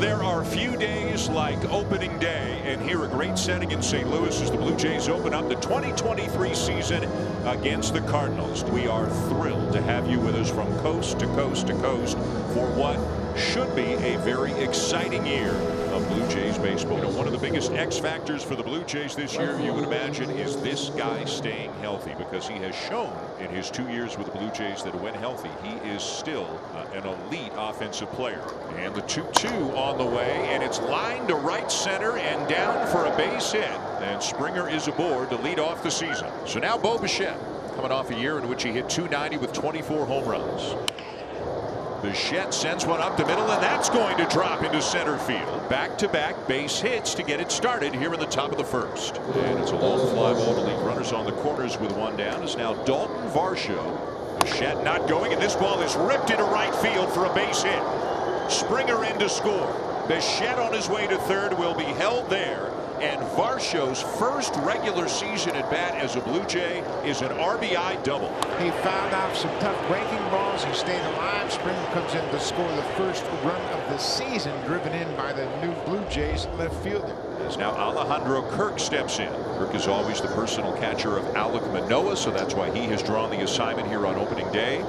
there are few days like opening day, and here a great setting in St. Louis as the Blue Jays open up the 2023 season against the Cardinals. We are thrilled to have you with us from coast to coast to coast for what should be a very exciting year of Blue Jays baseball. You know, one of the biggest X factors for the Blue Jays this year, you would imagine, is this guy staying healthy because he has shown in his two years with the Blue Jays that when healthy, he is still uh, an elite offensive player. And the 2-2 on the way, and it's lined to right center and down for a base hit. And Springer is aboard to lead off the season. So now Bo Bichette coming off a year in which he hit 290 with 24 home runs. Bichette sends one up the middle, and that's going to drop into center field. Back-to-back -back base hits to get it started here in the top of the first. And it's a long fly ball to leave runners on the corners with one down. Is now Dalton Varsho. Bichette not going, and this ball is ripped into right field for a base hit. Springer in to score. Bichette on his way to third will be held there and Varsho's first regular season at bat as a Blue Jay is an RBI double. He fouled off some tough breaking balls. He stayed alive. Springer comes in to score the first run of the season, driven in by the new Blue Jays left fielder. As now Alejandro Kirk steps in. Kirk is always the personal catcher of Alek Manoah, so that's why he has drawn the assignment here on opening day.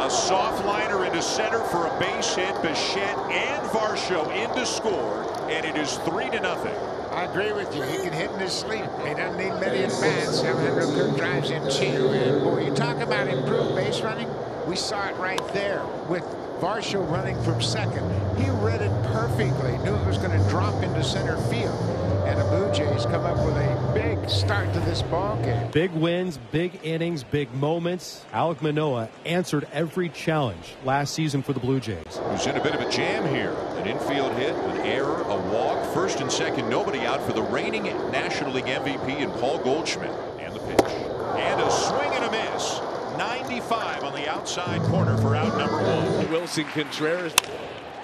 A soft liner into center for a base hit. Bichette and Varsho in to score, and it is three to nothing. I agree with you. He can hit in his sleep. He doesn't need many bats. Alejandro Kirk drives in two. And boy, you talk about improved base running. We saw it right there with Varsho running from second. He read it perfectly. Knew it was going to drop into center field. And the Blue Jays come up with a big start to this ball game. Big wins, big innings, big moments. Alek Manoah answered every challenge last season for the Blue Jays. Who's in a bit of a jam here. An infield hit, an error, a walk, first and second, nobody out for the reigning National League MVP and Paul Goldschmidt. And the pitch. And a swing and a miss. 95 on the outside corner for out number one. Willson Contreras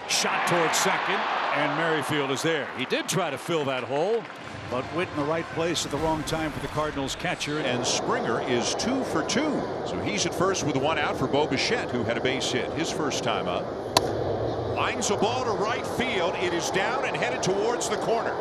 shot towards second and Merrifield is there. He did try to fill that hole but went in the right place at the wrong time for the Cardinals catcher. And Springer is two for two. So he's at first with one out for Bo Bichette who had a base hit his first time up. Lines a ball to right field. It is down and headed towards the corner.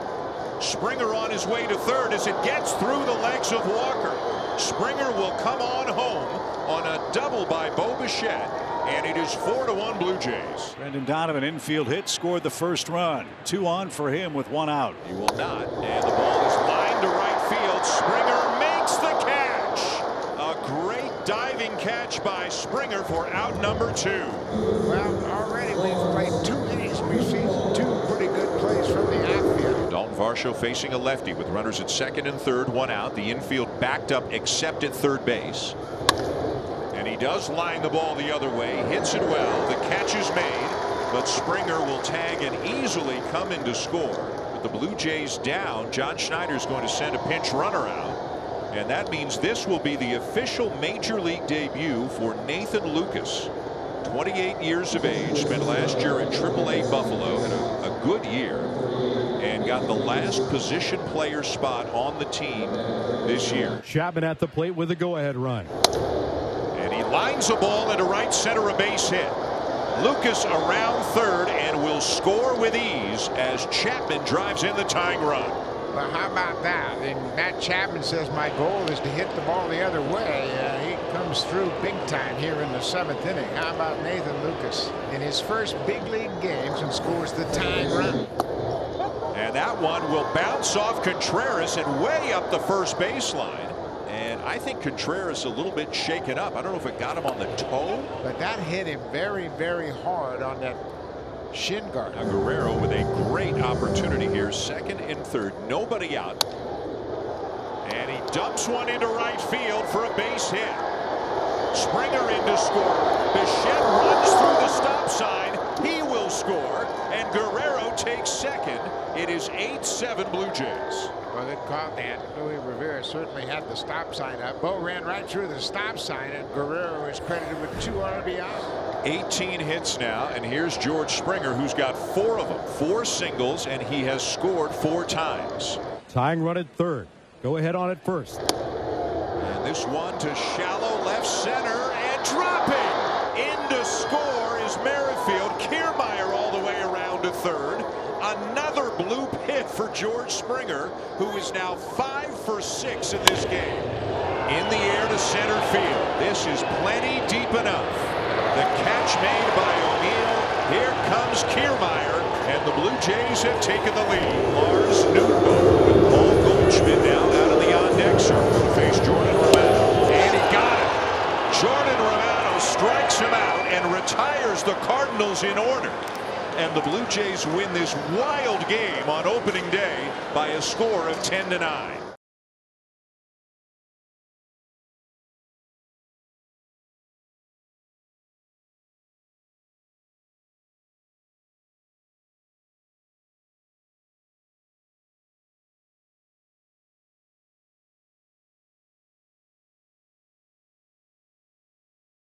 Springer on his way to third as it gets through the legs of Walker. Springer will come on home on a double by Bo Bichette and it is four to one Blue Jays. Brendan Donovan infield hit scored the first run. Two on for him with one out. He will not. And the ball is lined to right field. Springer makes the catch. A great diving catch by Springer for out number two. Well, already we've played two innings. We've seen two pretty good plays from the outfield. Dalton Varsho facing a lefty with runners at second and third, one out. The infield backed up except at third base. Does line the ball the other way, hits it well. The catch is made, but Springer will tag and easily come in to score. With the Blue Jays down, John Schneider is going to send a pinch runner out. And that means this will be the official major league debut for Nathan Lukes. 28 years of age, spent last year in AAA Buffalo, had a, a good year, and got the last position player spot on the team this year. Chapman at the plate with a go-ahead run. Lines a ball into right center, a base hit. Lukes around third and will score with ease as Chapman drives in the tying run. Well, how about that? And Matt Chapman says my goal is to hit the ball the other way. Uh, he comes through big time here in the seventh inning. How about Nathan Lukes in his first big league games and scores the tying run? And that one will bounce off Contreras and way up the first baseline. And I think Contreras is a little bit shaken up. I don't know if it got him on the toe. But that hit him very, very hard on that shin guard. Now Guerrero with a great opportunity here. Second and third. Nobody out. And he dumps one into right field for a base hit. Springer in to score. Bichette runs through the stop sign. He will score. And Guerrero takes second. It is 8-7 Blue Jays. Well, they caught that. Luis Rivera certainly had the stop sign up. Bo ran right through the stop sign, and Guerrero is credited with two RBIs. 18 hits now, and here's George Springer, who's got four of them, four singles, and he has scored four times. Tying run at third. Go ahead on at first. And this one to shallow left center, and dropping into score is Merrifield. Kiermaier all the way around to to third. Another blue pit for George Springer, who is now five for six in this game. In the air to center field. This is plenty deep enough. The catch made by O'Neill. Here comes Kiermaier, and the Blue Jays have taken the lead. Lars Nootbaar with Paul Goldschmidt now out of the on-deck circle to face Jordan Romano. And he got it. Jordan Romano strikes him out and retires the Cardinals in order and the Blue Jays win this wild game on opening day by a score of 10 to 9.